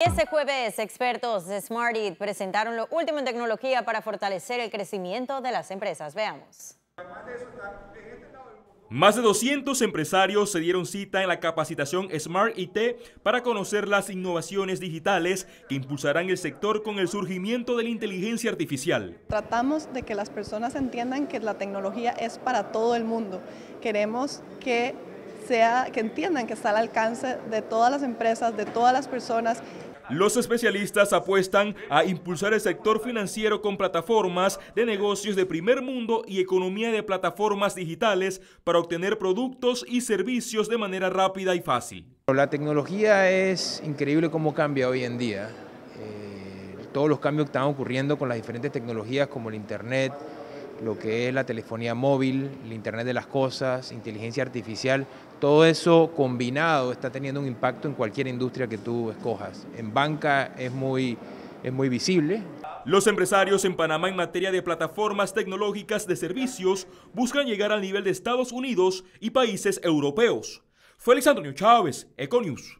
Este jueves, expertos de SmartEat presentaron lo último en tecnología para fortalecer el crecimiento de las empresas. Veamos. Más de 200 empresarios se dieron cita en la capacitación Smart IT para conocer las innovaciones digitales que impulsarán el sector con el surgimiento de la inteligencia artificial. Tratamos de que las personas entiendan que la tecnología es para todo el mundo. Queremos que sea que entiendan que está al alcance de todas las empresas, de todas las personas los especialistas apuestan a impulsar el sector financiero con plataformas de negocios de primer mundo y economía de plataformas digitales para obtener productos y servicios de manera rápida y fácil. La tecnología es increíble cómo cambia hoy en día. Eh, todos los cambios que están ocurriendo con las diferentes tecnologías como el Internet, lo que es la telefonía móvil, el Internet de las Cosas, inteligencia artificial, todo eso combinado está teniendo un impacto en cualquier industria que tú escojas. En banca es muy, es muy visible. Los empresarios en Panamá en materia de plataformas tecnológicas de servicios buscan llegar al nivel de Estados Unidos y países europeos. Félix Antonio Chávez, Econius.